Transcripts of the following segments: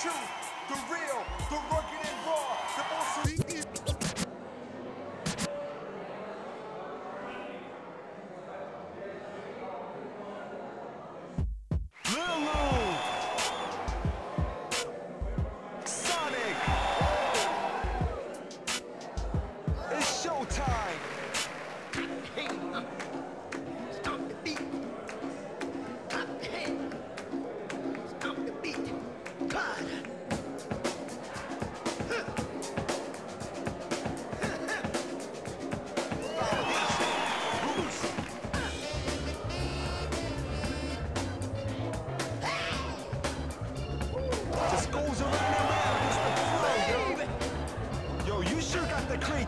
truth, the real, the rugged and raw, the most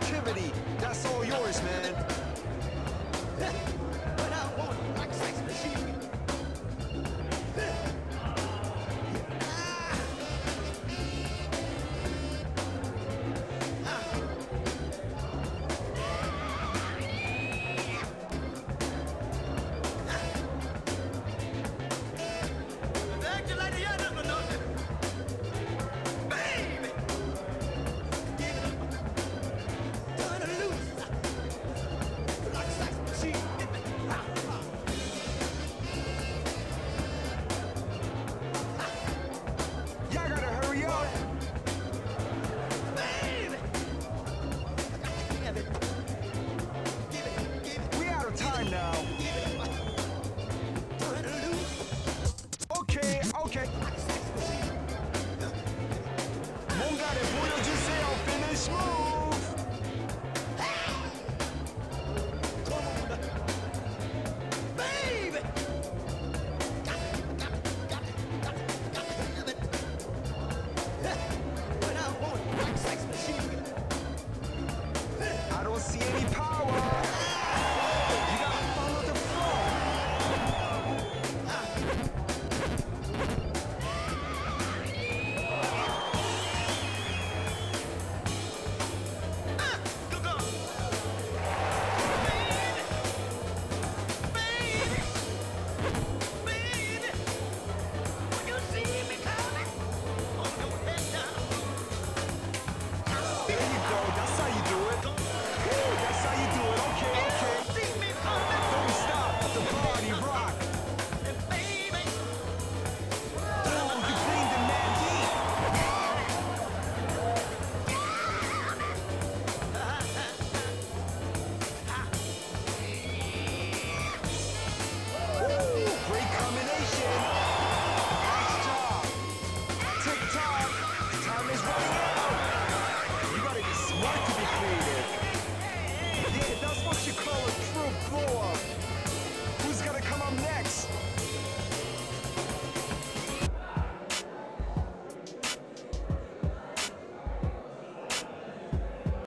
activity.